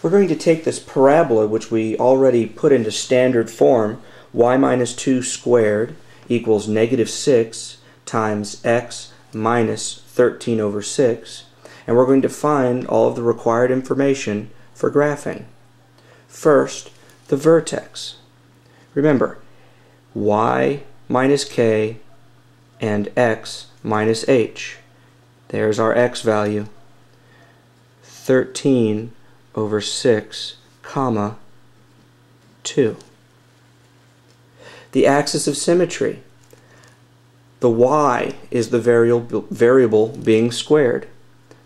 We're going to take this parabola, which we already put into standard form, y minus 2 squared equals negative 6 times x minus 13 over 6, and we're going to find all of the required information for graphing. First, the vertex. Remember, y minus k and x minus h. There's our x value. 13 over 6, comma, 2. The axis of symmetry. The y is the variable, variable being squared.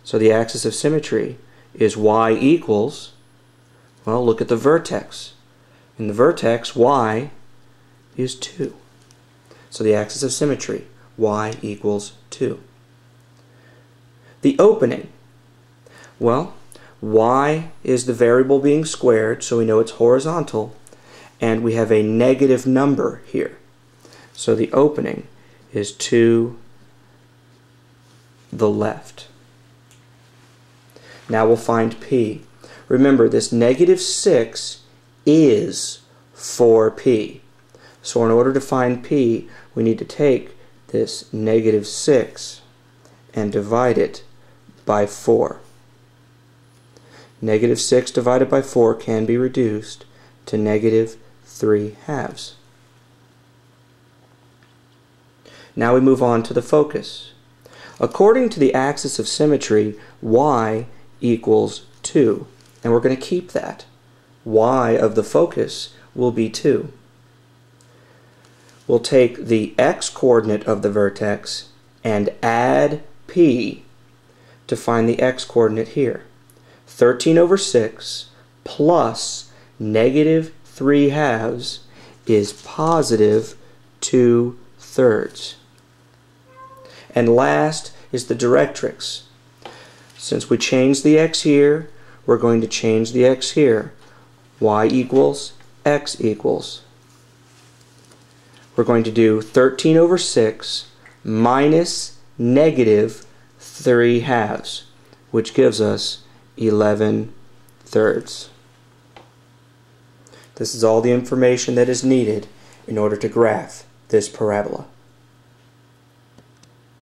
So the axis of symmetry is y equals, well, look at the vertex. In the vertex, y is 2. So the axis of symmetry, y equals 2. The opening. Well, y is the variable being squared, so we know it's horizontal, and we have a negative number here. So the opening is to the left. Now we'll find p. Remember, this negative 6 is 4p. So in order to find p, we need to take this negative 6 and divide it by 4. Negative 6 divided by 4 can be reduced to negative 3 halves. Now we move on to the focus. According to the axis of symmetry, y equals 2. And we're going to keep that. y of the focus will be 2. We'll take the x-coordinate of the vertex and add p to find the x-coordinate here. 13 over 6 plus negative 3 halves is positive 2 thirds. And last is the directrix. Since we changed the x here, we're going to change the x here. y equals x equals. We're going to do 13 over 6 minus negative 3 halves, which gives us 11 thirds. This is all the information that is needed in order to graph this parabola.